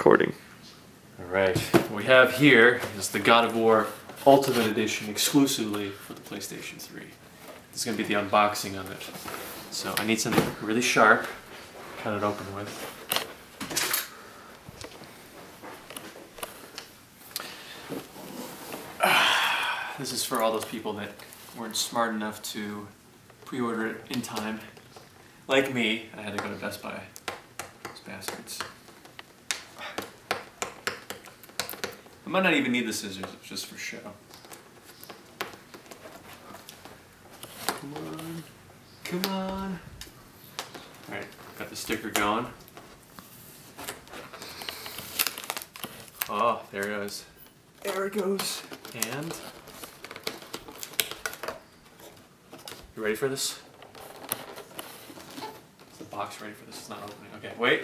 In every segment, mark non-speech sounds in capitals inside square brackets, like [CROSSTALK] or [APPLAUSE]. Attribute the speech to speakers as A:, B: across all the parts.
A: recording.
B: All right, what we have here is the God of War Ultimate Edition exclusively for the PlayStation 3. This is going to be the unboxing of it. So I need something really sharp, to cut it open with. [SIGHS] This is for all those people that weren't smart enough to pre-order it in time. Like me, I had to go to Best Buy. Those bastards. I might not even need the scissors, it's just for show. Come on. Come on. Alright, got the sticker going. Oh, there it goes. There it goes. And. You ready for this? Is the box ready for this? It's not opening. Okay, wait.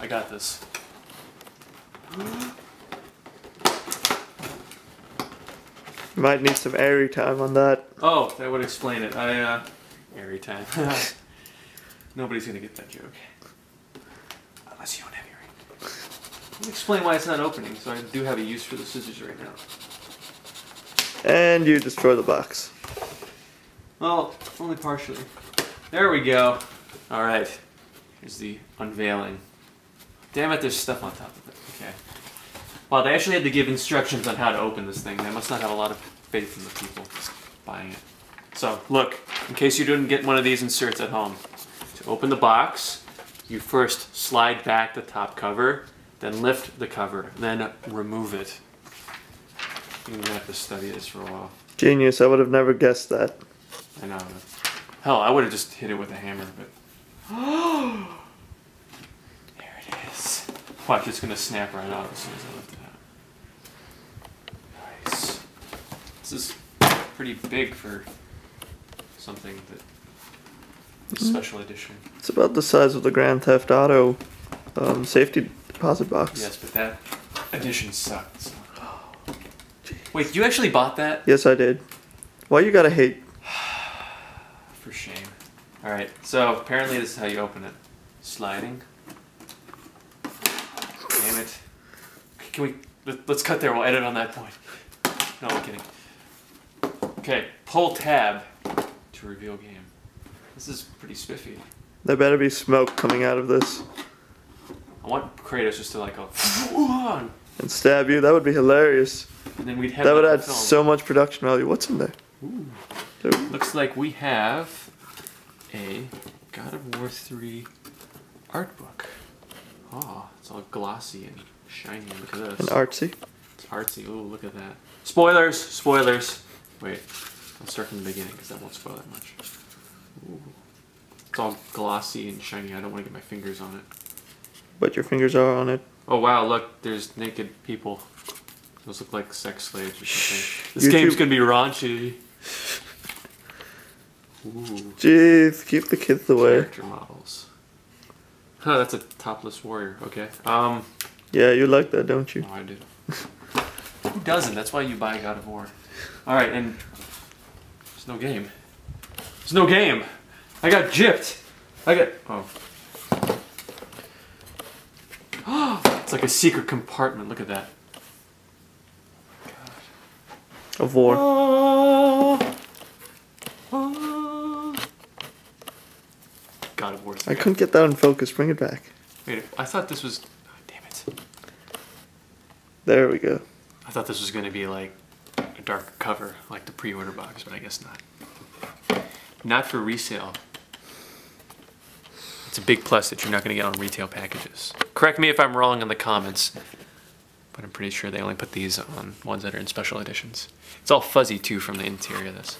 B: I got this.
A: Might need some airy time on that.
B: Oh, that would explain it. I, uh, every time. [LAUGHS] Nobody's gonna get that joke. Unless you don't have earring. Let me explain why it's not opening, so I do have a use for the scissors right now.
A: And you destroy the box.
B: Well, only partially. There we go. Alright. Here's the unveiling. Damn it, there's stuff on top of it. Okay. Well, they actually had to give instructions on how to open this thing. They must not have a lot of faith in the people buying it. So, look, in case you didn't get one of these inserts at home, to open the box, you first slide back the top cover, then lift the cover, then remove it. You're gonna have to study this for a while.
A: Genius, I would have never guessed that.
B: I know. Hell, I would have just hit it with a hammer, but. [GASPS] there it is. Watch, it's gonna snap right off as soon as I lift it out. Nice. This is pretty big for something that is special edition.
A: It's about the size of the Grand Theft Auto um, safety deposit box.
B: Yes, but that edition sucked. So. [GASPS] Wait, you actually bought that?
A: Yes, I did. Why you gotta hate? [SIGHS]
B: For shame. Alright, so apparently this is how you open it. Sliding. Damn it. Can we, let's cut there, we'll edit on that point. No, I'm kidding. Okay, pull tab to reveal game. This is pretty spiffy.
A: There better be smoke coming out of this
B: I want Kratos just to like go, and
A: and stab you. That would be hilarious.
B: then we'd have
A: That would add
B: film.
A: so much production value. What's in there?
B: Ooh.
A: Ooh.
B: Looks like we have a God of War 3 art book. Oh, it's all glossy and shiny. Look at this.
A: And artsy.
B: It's artsy. Ooh, look at that. Spoilers! Spoilers! Wait, I'll start from the beginning because that won't spoil that much. Ooh. It's all glossy and shiny. I don't want to get my fingers on it.
A: But your fingers are on it.
B: Oh wow, look, there's naked people. Those look like sex slaves or something. This
A: YouTube-
B: game's gonna be raunchy. Ooh. [LAUGHS]
A: Jeez, keep the kids away.
B: Character models. Huh, that's a topless warrior. Okay. Um,
A: Yeah, you like that, don't you?
B: no, I do. Who doesn't? That's why you buy God of War. All right, and there's no game. There's no game. I got gypped. I got. Oh. [GASPS] it's like a secret compartment. Look at that. God.
A: Of war.
B: Oh. Ah. Oh. Ah. God of War.
A: I couldn't get that in focus. Bring it back.
B: Wait, I thought this was. oh, damn it.
A: There we go.
B: I thought this was going to be like a darker cover, like the pre-order box, but I guess not. Not for resale. It's a big plus that you're not going to get on retail packages. Correct me if I'm wrong in the comments, but I'm pretty sure they only put these on ones that are in special editions. It's all fuzzy too from the interior of this.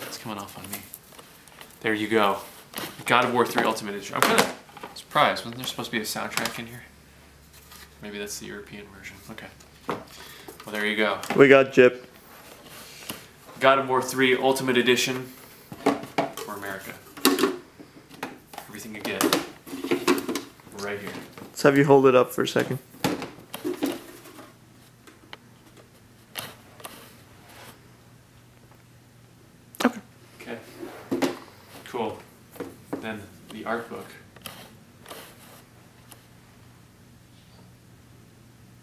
B: It's coming off on me. There you go. God of War 3 Ultimate Edition. I'm kind of surprised. Wasn't there supposed to be a soundtrack in here? Maybe that's the European version. Okay. Well, there you go.
A: We got Jip.
B: God of War 3 Ultimate Edition for America. Everything you get right here.
A: Let's have you hold it up for a second. Okay.
B: Okay. Cool. Then the art book.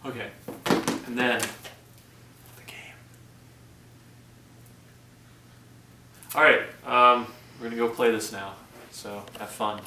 B: Okay. And then the game. All right. Um, we're gonna go play this now. So have fun.